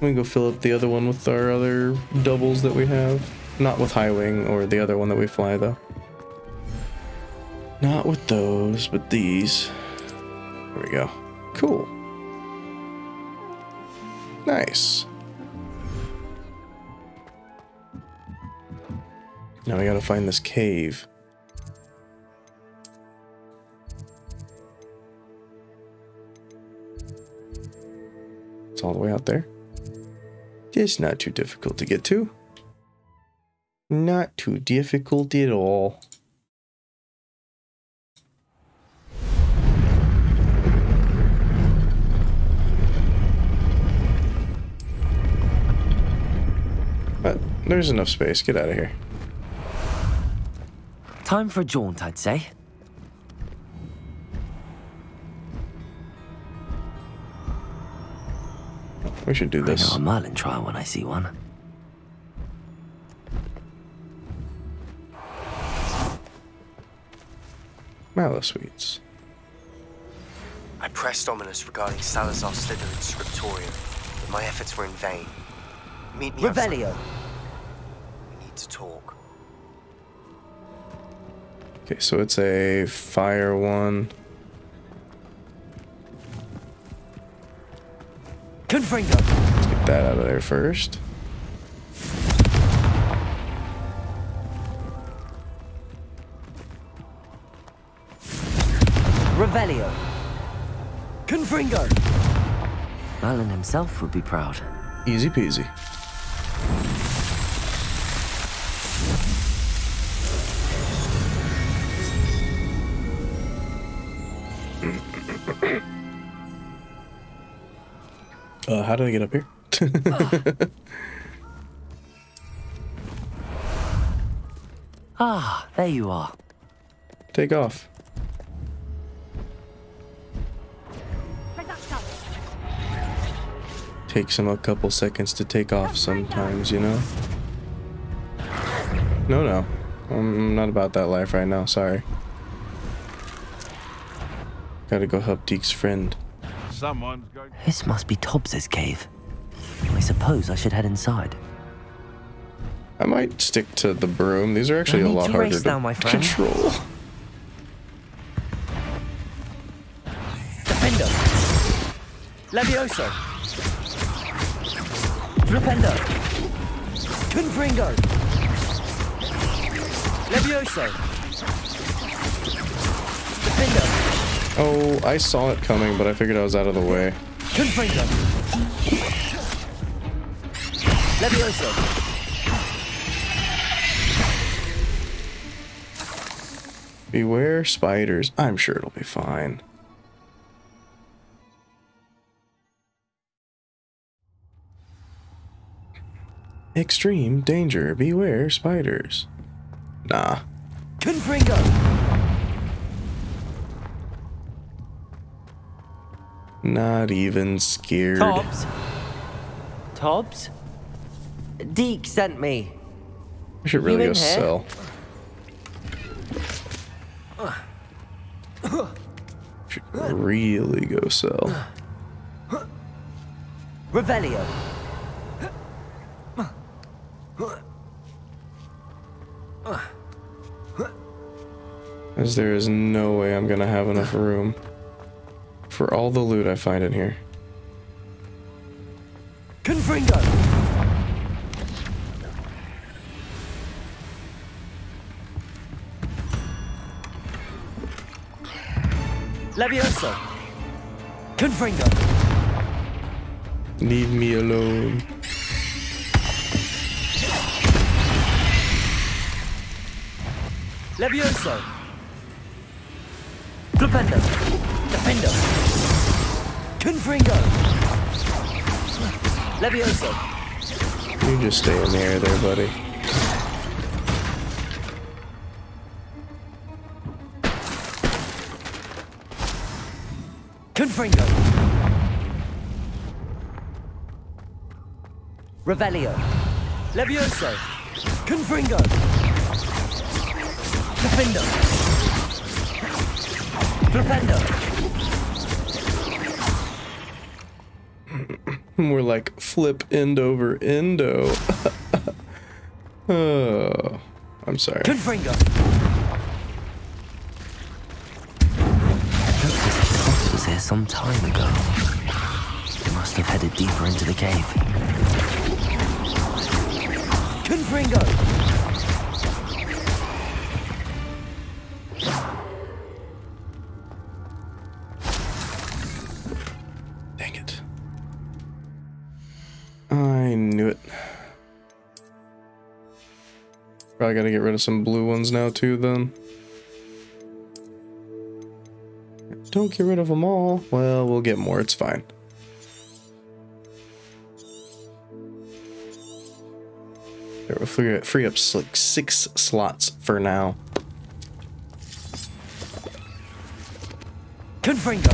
We go fill up the other one with our other doubles that we have. Not with High Wing or the other one that we fly though. Not with those, but these. There we go. Cool. Nice. Now we gotta find this cave. All the way out there. It's not too difficult to get to. Not too difficult at all. But there's enough space. Get out of here. Time for a jaunt, I'd say. We should do this. I know this. a Merlin trial when I see one. Mallow sweets. I pressed Ominis regarding Salazar Slytherin's scriptorium, but my efforts were in vain. Meet me outside. Revelio. We need to talk. Okay, so it's a fire one. Confringo. Let's get that out of there first. Revelio. Confringo. Merlin himself would be proud. Easy peasy. Uh, how did I get up here? Ah, there you are. Take off. Takes him a couple seconds to take off sometimes, you know? No, no. I'm not about that life right now, sorry. Gotta go help Deke's friend. Someone's going. This must be Tobbs's cave. I suppose I should head inside. I might stick to the broom. These are actually No a lot to harder race to now, my control. Defender. Levioso. Flipendo. Confringo. Levioso. Defender. Oh, I saw it coming, but I figured I was out of the way. Confringo. Levioso. Beware spiders. I'm sure it'll be fine. Extreme danger. Beware spiders. Nah. Confringo. Not even scared. Tobbs. Tobbs? Deke sent me. I should really go here? sell. Should really go sell. Revelio. As there is no way I'm gonna have enough room for all the loot I find in here. Confringo. Levioso. Confringo. Leave me alone. Levioso. Flipendo. Confringo. Levioso. You just stay in the air there, buddy. Confringo. Revelio. Levioso. Confringo. Defendo. Flipendo. More like flip end over endo. oh, I'm sorry. Confringo. Looks as if was here some time ago. He must have headed deeper into the cave. Confringo. Probably gotta get rid of some blue ones now too then. Don't get rid of them all. Well, we'll get more, it's fine. There will free, free up like six slots for now. Confringo.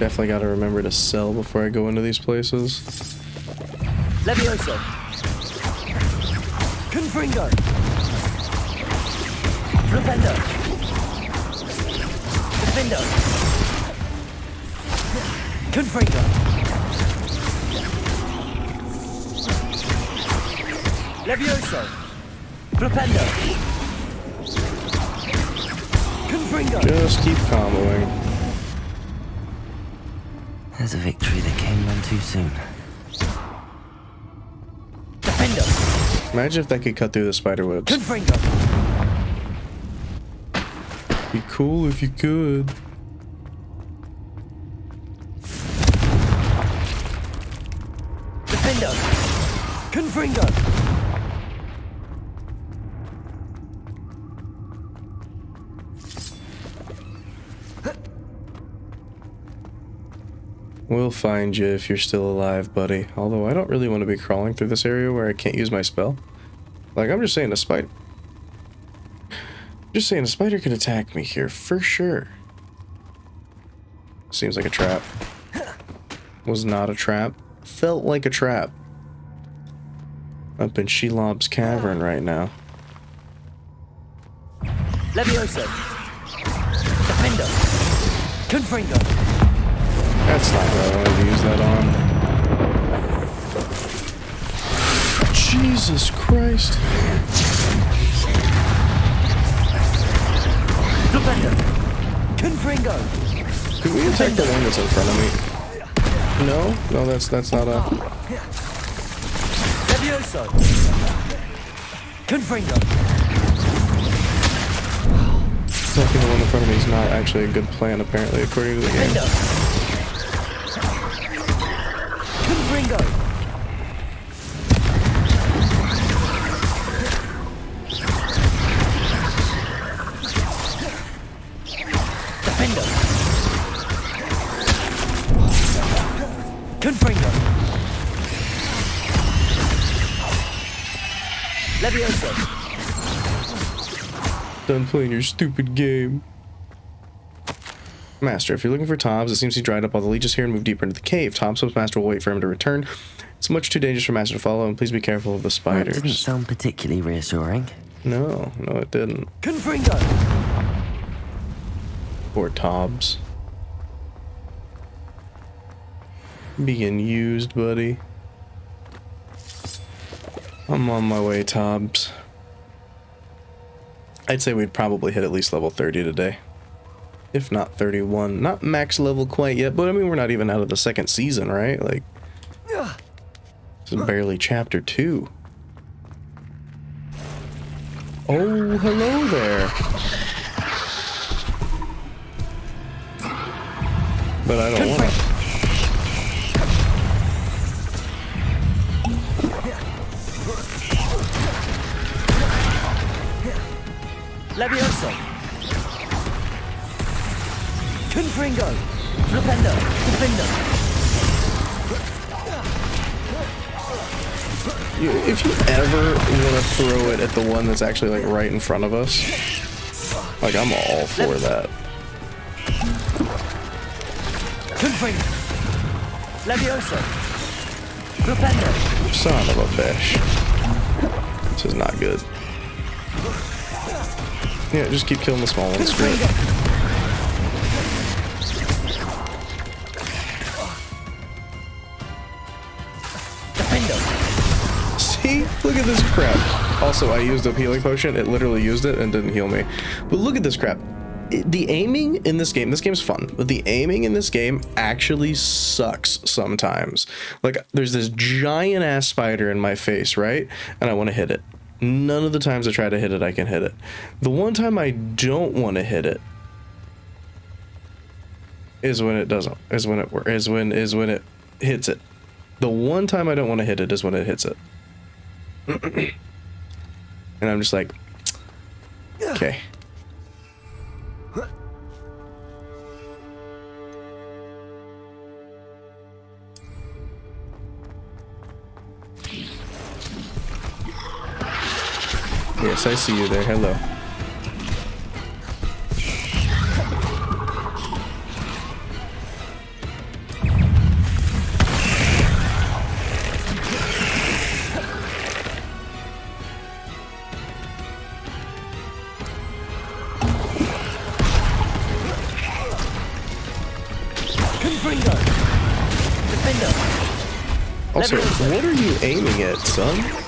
Definitely gotta remember to sell before I go into these places. Levioso. Confringo. Flipendo. Defendo. Confringo. Levioso. Flipendo. Confringo. Just keep comboing. There's a victory that came none too soon. Defendo. Imagine if that could cut through the spider webs. Confringo. Be cool if you could. Defendo. Confringo. We'll find you if you're still alive, buddy. Although I don't really want to be crawling through this area where I can't use my spell. Like, I'm just saying a spider... Just saying a spider can attack me here, for sure. Seems like a trap. Was not a trap. Felt like a trap. Up in Shelob's cavern right now. Levioso. Defendo. Confringo. That's not what I wanted to use that on. Jesus Christ. Defendo. Confringo. Could we attack the one that's in front of me? No? No, that's that's not a... Levioso. Confringo. Attacking the one in front of me is not actually a good plan, apparently, according to the game. Confringo. Done playing your stupid game. Master, if you're looking for Tobbs, it seems he dried up all the leeches here and moved deeper into the cave. Tobbs hopes Master will wait for him to return. It's much too dangerous for Master to follow, and please be careful of the spiders. That didn't spiders. sound particularly reassuring. No, no, it didn't. Confringo. Poor Tobbs. Being used, buddy. I'm on my way, Tobbs. I'd say we'd probably hit at least level 30 today. If not 31. Not max level quite yet, but I mean, we're not even out of the second season, right? Like, this is barely chapter 2. Oh, hello there. But I don't want to. Levioso. Confringo. Flipendo. Defendo. If you ever want to throw it at the one that's actually like right in front of us, like I'm all for that. Confringo. Levioso. Flipendo. Son of a bitch. This is not good. Yeah, just keep killing the small ones. Screw it. See? Look at this crap. Also, I used a healing potion. It literally used it and didn't heal me. But look at this crap. The aiming in this game, this game's fun, but the aiming in this game actually sucks sometimes. Like, there's this giant ass spider in my face, right? And I want to hit it None of the times I try to hit it, I can hit it. The one time I don't want to hit it is when it doesn't. Is when it is when it hits it. The one time I don't want to hit it is when it hits it. and I'm just like, okay. Yes, I see you there. Hello. Also, what are you aiming at, son?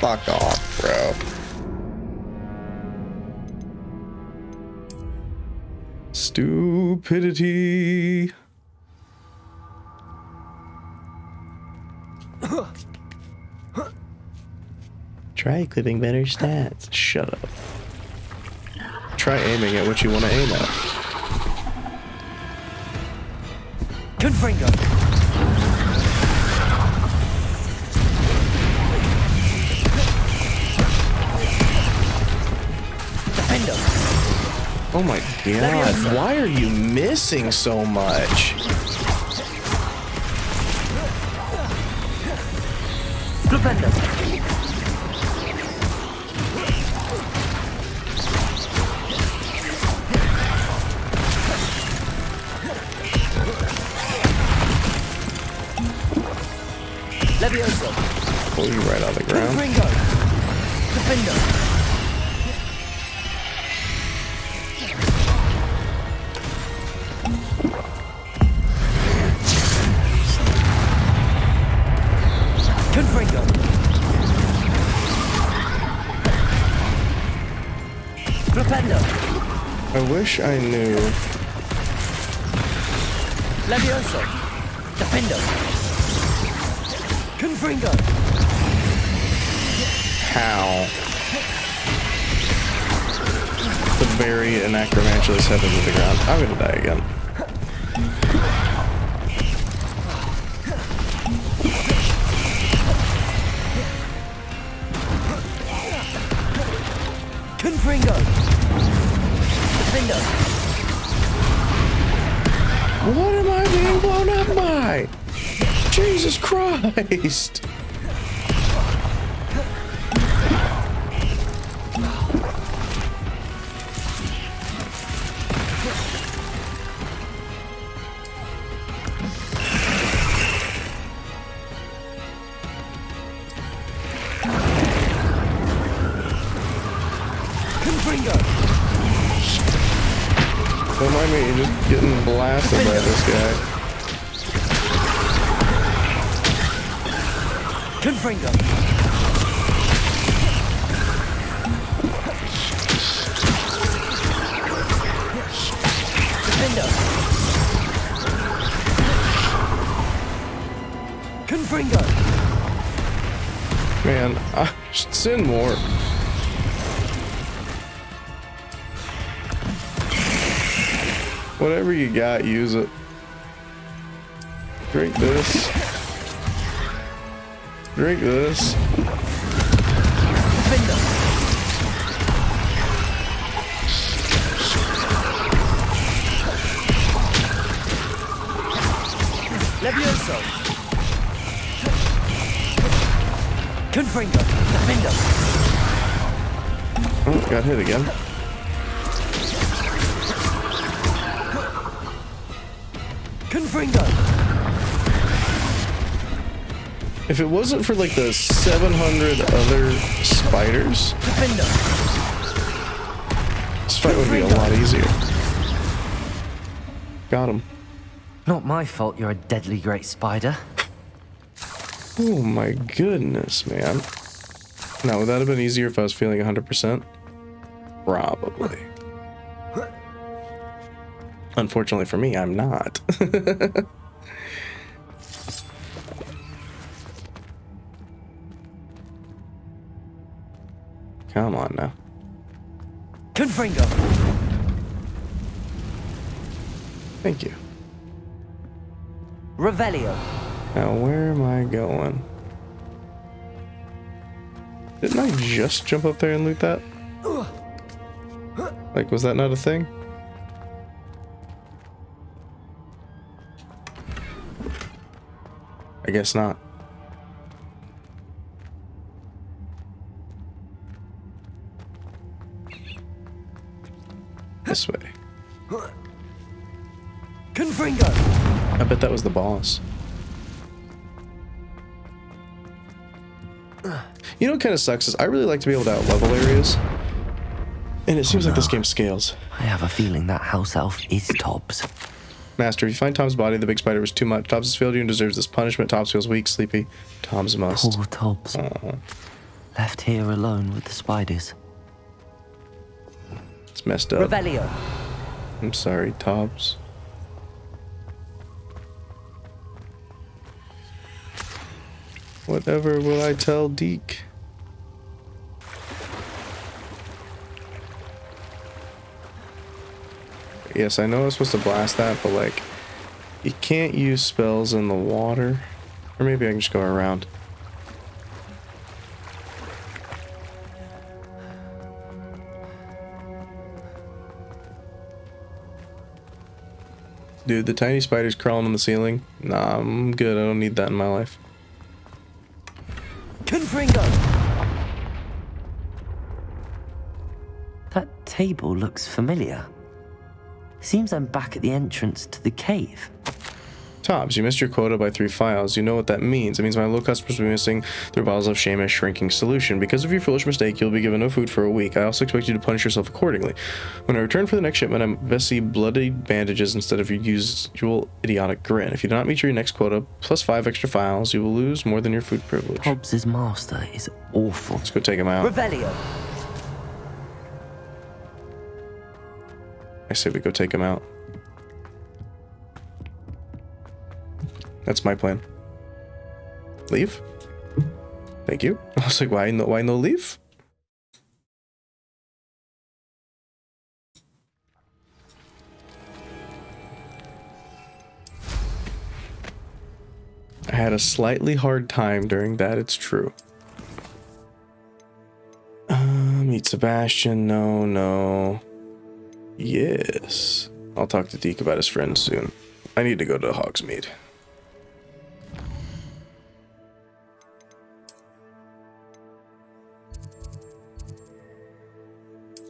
Fuck off, bro. Stupidity. Try equipping better stats. Shut up. Try aiming at what you want to aim at. Confringo! Oh my god, why are you missing so much? Levioso! Pull you right on the ground. Defender! Wish I knew. Levioso! Defendo! Confringo! how to bury an acromantulas head into the ground. I'm gonna die again. Christ! Don't mind me just getting blasted by this guy. Confringo! Defendo! Confringo! Man, I should send more. Whatever you got, use it. Drink this. Drink this. Levioso! Confringo! Defendo! Oh, got hit again. Confringo! If it wasn't for like the 700 other spiders, this fight would be a lot easier. Got him. Not my fault you're a deadly great spider. Oh my goodness, man. Now, would that have been easier if I was feeling 100%? Probably. Unfortunately for me, I'm not. Come on now. Confringo! Thank you. Revelio. Now, where am I going? Didn't I just jump up there and loot that? Like, was that not a thing? I guess not. Was the boss. You know what kind of sucks is I really like to be able to outlevel areas. And it seems like this game scales. I have a feeling that house elf is Tobbs. Master, if you find Tobbs's body, the big spider was too much. Tobbs has failed you and deserves this punishment. Tobbs feels weak, sleepy. Tom's must. Poor Tobbs. Aw, Left here alone with the spiders. it's messed up. Revelio. I'm sorry, Tobbs. Whatever will I tell Deke? Yes, I know I was supposed to blast that, but like, you can't use spells in the water. Or maybe I can just go around. Dude, the tiny spiders crawling on the ceiling. Nah, I'm good. I don't need that in my life. Confringo! That table looks familiar. Seems I'm back at the entrance to the cave. Tobbs, you missed your quota by three files. You know what that means. It means my low customers will be missing their bottles of Seamus shrinking solution. Because of your foolish mistake, you'll be given no food for a week. I also expect you to punish yourself accordingly. When I return for the next shipment, I'm best see bloody bandages instead of your usual idiotic grin. If you do not meet your next quota, plus five extra files, you will lose more than your food privilege. Tobbs's master is awful. Let's go take him out. Revelio. I say we go take him out. That's my plan. Leave? Thank you. I was like, why no why no leave? I had a slightly hard time during that, it's true. Uh, meet Sebastian, no, no. Yes. I'll talk to Deke about his friends soon. I need to go to Hogsmeade.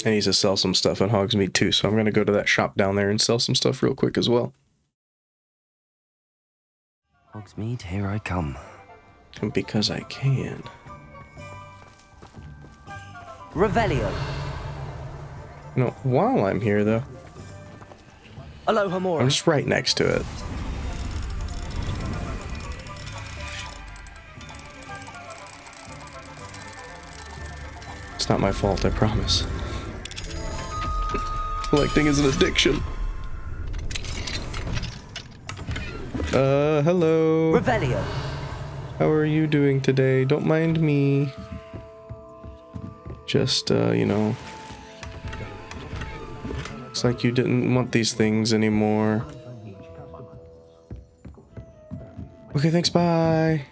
I need to sell some stuff in Hogsmeade too, so I'm gonna go to that shop down there and sell some stuff real quick as well. Hogsmeade, here I come. Because I can. Revelio. Know, while I'm here though, Alohomora. I'm just right next to it. It's not my fault, I promise. Collecting is an addiction. Uh, hello. Revelio. How are you doing today? Don't mind me. Just, uh, you know. Looks like you didn't want these things anymore. Okay, thanks, bye.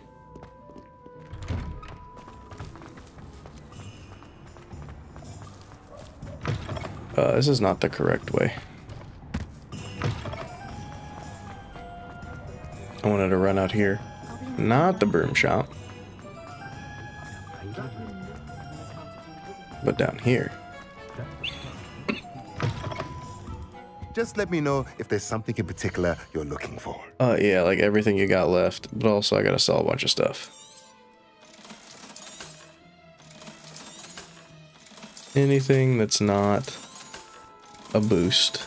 Uh, this is not the correct way. I wanted to run out here. Not the broom shop. But down here. Just let me know if there's something in particular you're looking for. Uh, yeah, like everything you got left. But also, I gotta sell a bunch of stuff. Anything that's not a boost.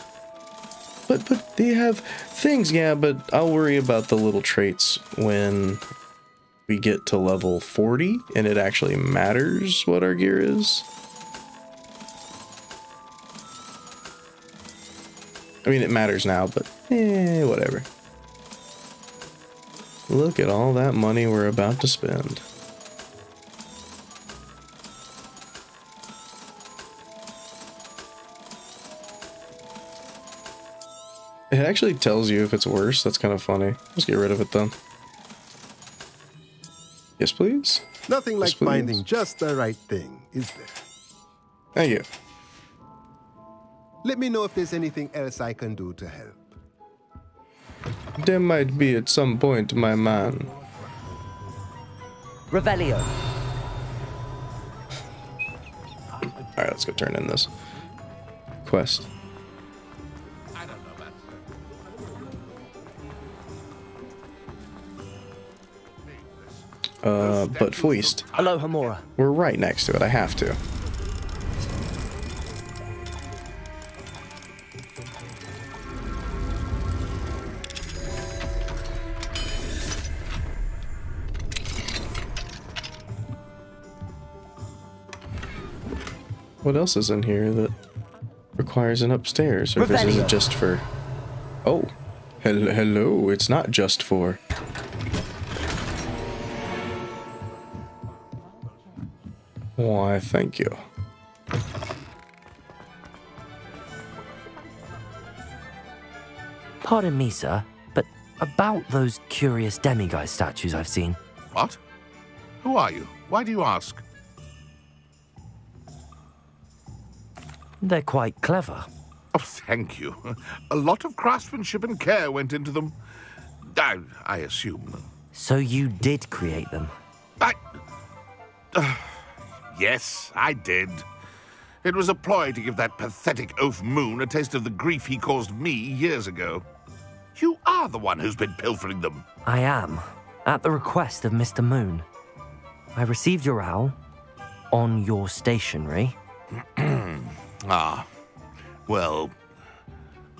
but but they have things. Yeah, but I'll worry about the little traits when we get to level 40 and it actually matters what our gear is. I mean, it matters now, but eh, whatever. Look at all that money we're about to spend. It actually tells you if it's worse. That's kind of funny. Let's get rid of it then. Yes, please. Nothing like please. finding just the right thing, is there? Thank you. Let me know if there's anything else I can do to help. There might be at some point, my man. Revelio. Alright, let's go turn in this quest. Uh, but Foist. Alohomora. We're right next to it. I have to. What else is in here that requires an upstairs? Or this isn't Revelio. just for... Oh. Hel- hello, it's not just for... Why, thank you. Pardon me, sir, but about those curious demiguise statues I've seen. What? Who are you? Why do you ask? They're quite clever. Oh, thank you. A lot of craftsmanship and care went into them. I, I assume. So you did create them. I. Uh, yes, I did. It was a ploy to give that pathetic oaf Moon a taste of the grief he caused me years ago. You are the one who's been pilfering them. I am, at the request of Mr. Moon. I received your owl on your stationery. Ah, well,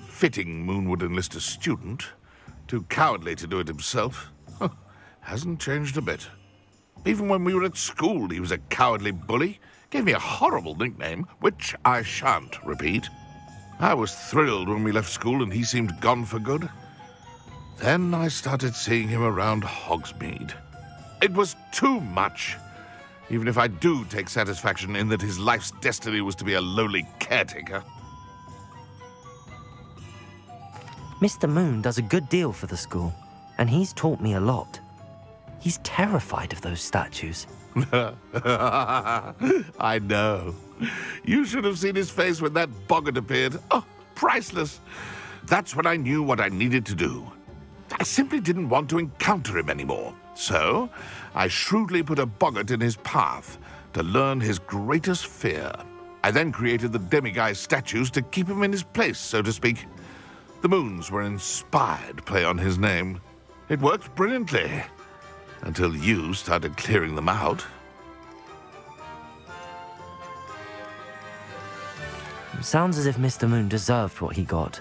fitting Moon would enlist a student. Too cowardly to do it himself. Huh, Hasn't changed a bit. Even when we were at school, he was a cowardly bully. Gave me a horrible nickname, which I shan't repeat. I was thrilled when we left school and he seemed gone for good. Then I started seeing him around Hogsmeade. It was too much. Even if I do take satisfaction in that his life's destiny was to be a lowly caretaker. Mr. Moon does a good deal for the school, and he's taught me a lot. He's terrified of those statues. I know. You should have seen his face when that boggart appeared. Oh, priceless. That's when I knew what I needed to do. I simply didn't want to encounter him anymore. So, I shrewdly put a boggart in his path to learn his greatest fear. I then created the demiguise statues to keep him in his place, so to speak. The moons were inspired play on his name. It worked brilliantly. Until you started clearing them out. Sounds as if Mr. Moon deserved what he got.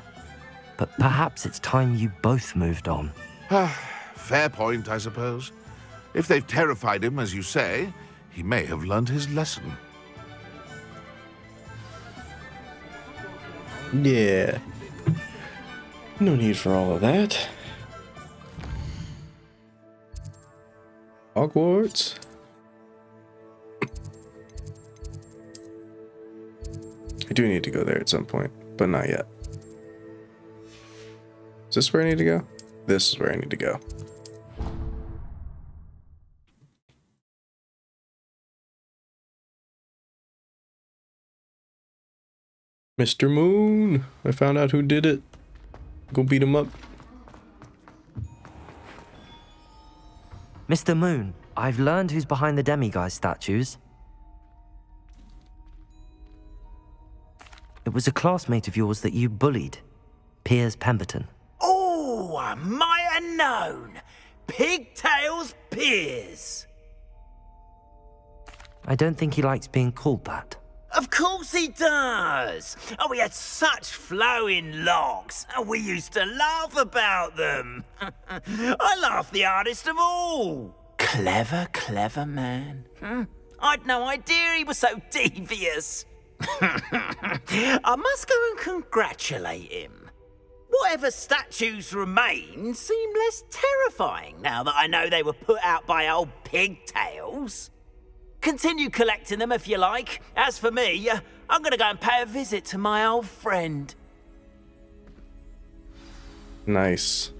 But perhaps it's time you both moved on. Ah, fair point, I suppose. If they've terrified him, as you say, he may have learned his lesson. Yeah. No need for all of that. Hogwarts. I do need to go there at some point, but not yet. Is this where I need to go? This is where I need to go. Mr. Moon! I found out who did it. Go beat him up. Mr. Moon, I've learned who's behind the demiguise statues. It was a classmate of yours that you bullied, Piers Pemberton. Oh, I might have known. Pigtails Piers. I don't think he likes being called that. Of course he does. Oh, we had such flowing locks, and we used to laugh about them. I laughed the hardest of all. Clever, clever man. Hmm? I'd no idea he was so devious. I must go and congratulate him. Whatever statues remain seem less terrifying now that I know they were put out by old pigtails. Continue collecting them if you like. As for me, uh, I'm gonna go and pay a visit to my old friend. Nice.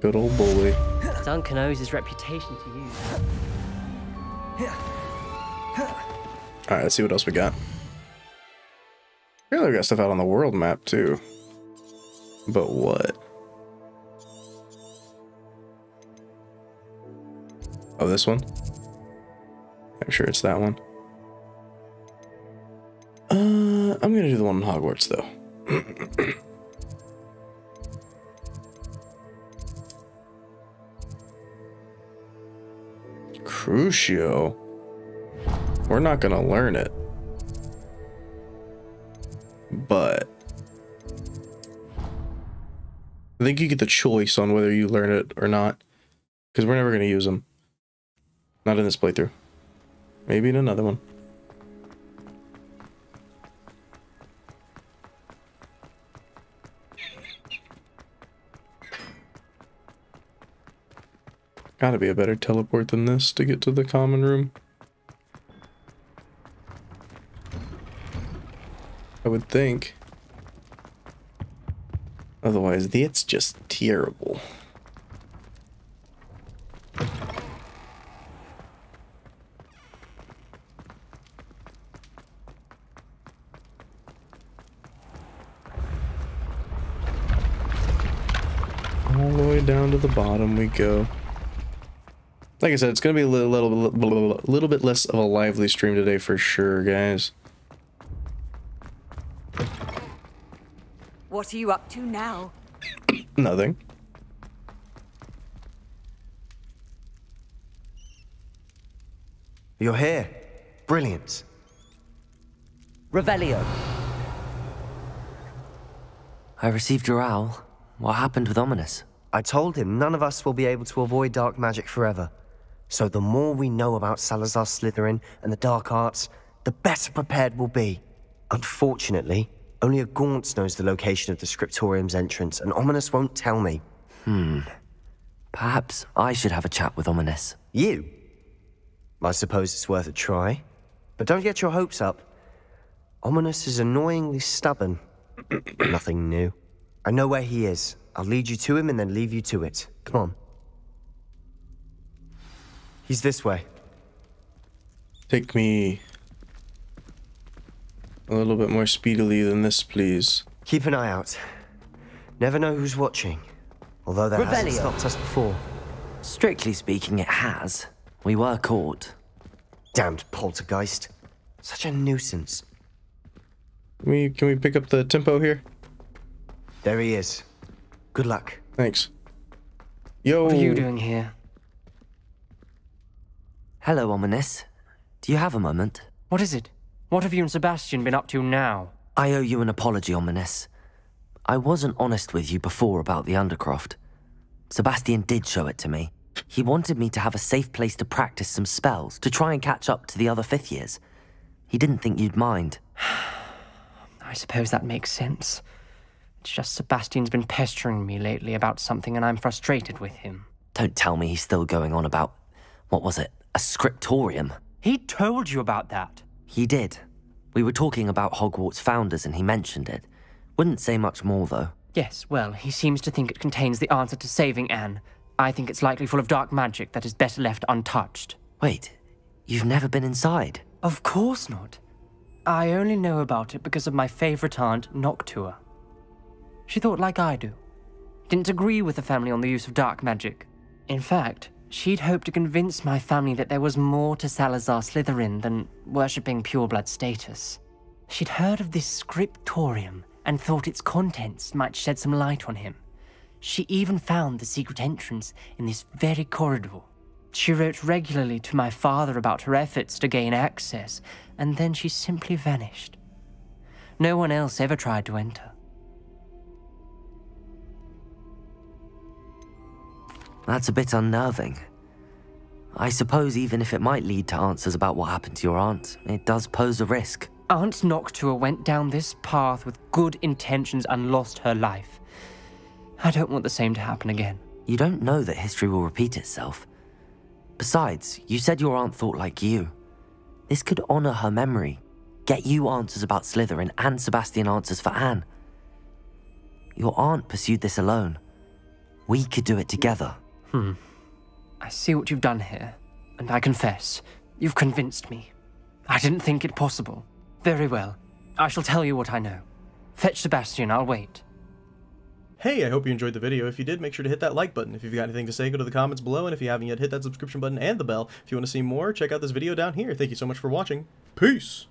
Good old bully. Duncan owes his reputation to you. Alright, let's see what else we got. Really, we got stuff out on the world map too. But what? Oh, this one? I'm sure it's that one. Uh, I'm gonna do the one in Hogwarts though. Crucio. We're not gonna learn it. But I think you get the choice on whether you learn it or not. Because we're never gonna use them. Not in this playthrough. Maybe in another one. Gotta be a better teleport than this to get to the common room. I would think. Otherwise, it's just terrible. Down to the bottom we go. Like I said, it's gonna be a little, little, little, little bit less of a lively stream today for sure, guys. What are you up to now? Nothing. You're here. Brilliant. Revelio. I received your owl. What happened with Ominis? I told him none of us will be able to avoid dark magic forever. So the more we know about Salazar Slytherin and the dark arts, the better prepared we'll be. Unfortunately, only a Gaunt knows the location of the Scriptorium's entrance, and Ominis won't tell me. Hmm. Perhaps I should have a chat with Ominis. You? I suppose it's worth a try. But don't get your hopes up. Ominis is annoyingly stubborn. Nothing new. I know where he is. I'll lead you to him and then leave you to it. Come on. He's this way. Take me a little bit more speedily than this, please. Keep an eye out. Never know who's watching. Although that hasn't stopped us before. Strictly speaking, it has. We were caught. Damned poltergeist. Such a nuisance. Can we, can we pick up the tempo here? There he is. Good luck. Thanks. Yo. What are you doing here? Hello, Ominis. Do you have a moment? What is it? What have you and Sebastian been up to now? I owe you an apology, Ominis. I wasn't honest with you before about the Undercroft. Sebastian did show it to me. He wanted me to have a safe place to practice some spells, to try and catch up to the other fifth years. He didn't think you'd mind. I suppose that makes sense. It's just Sebastian's been pestering me lately about something and I'm frustrated with him. Don't tell me he's still going on about, what was it, a scriptorium? He told you about that. He did. We were talking about Hogwarts founders and he mentioned it. Wouldn't say much more, though. Yes, well, he seems to think it contains the answer to saving Anne. I think it's likely full of dark magic that is better left untouched. Wait, you've never been inside? Of course not. I only know about it because of my favorite aunt, Noctua. She thought like I do. Didn't agree with the family on the use of dark magic. In fact, she'd hoped to convince my family that there was more to Salazar Slytherin than worshipping pureblood status. She'd heard of this scriptorium and thought its contents might shed some light on him. She even found the secret entrance in this very corridor. She wrote regularly to my father about her efforts to gain access, and then she simply vanished. No one else ever tried to enter. That's a bit unnerving. I suppose even if it might lead to answers about what happened to your aunt, it does pose a risk. Aunt Noctua went down this path with good intentions and lost her life. I don't want the same to happen again. You don't know that history will repeat itself. Besides, you said your aunt thought like you. This could honor her memory, get you answers about Slytherin and Sebastian answers for Anne. Your aunt pursued this alone. We could do it together. Hmm. I see what you've done here, and I confess, you've convinced me. I didn't think it possible. Very well. I shall tell you what I know. Fetch Sebastian, I'll wait. Hey, I hope you enjoyed the video. If you did, make sure to hit that like button. If you've got anything to say, go to the comments below, and if you haven't yet, hit that subscription button and the bell. If you want to see more, check out this video down here. Thank you so much for watching. Peace!